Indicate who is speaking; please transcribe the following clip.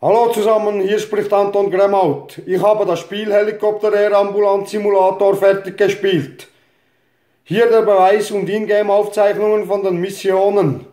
Speaker 1: Hallo zusammen, hier spricht Anton Gremaut. Ich habe das Spiel Helikopter Air Ambulance Simulator fertig gespielt. Hier der Beweis und Ingame-Aufzeichnungen von den Missionen.